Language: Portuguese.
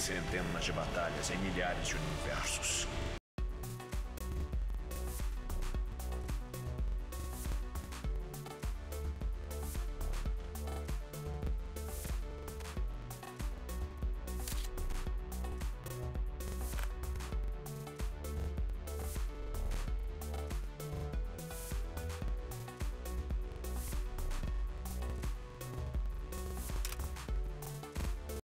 Centenas de batalhas em milhares de universos.